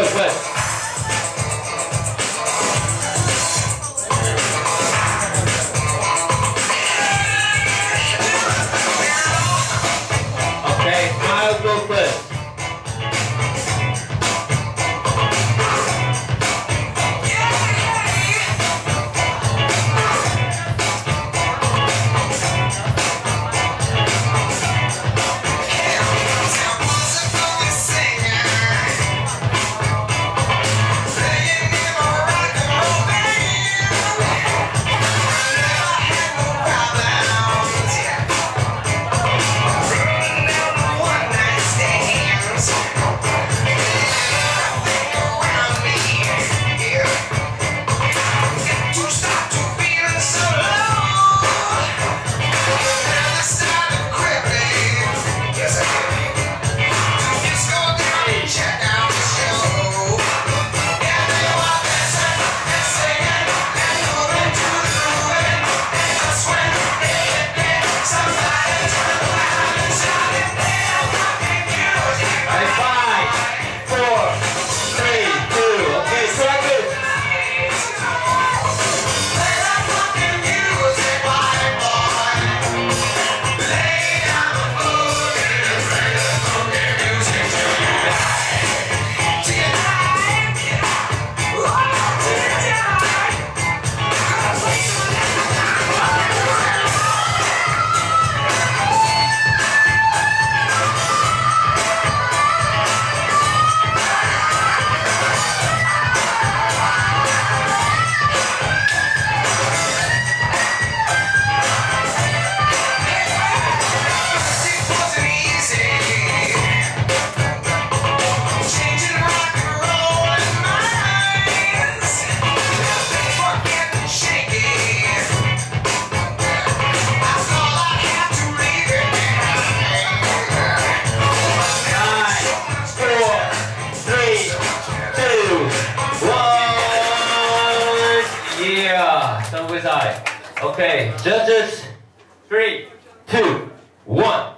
good, good. I. Okay, judges, three, two, one.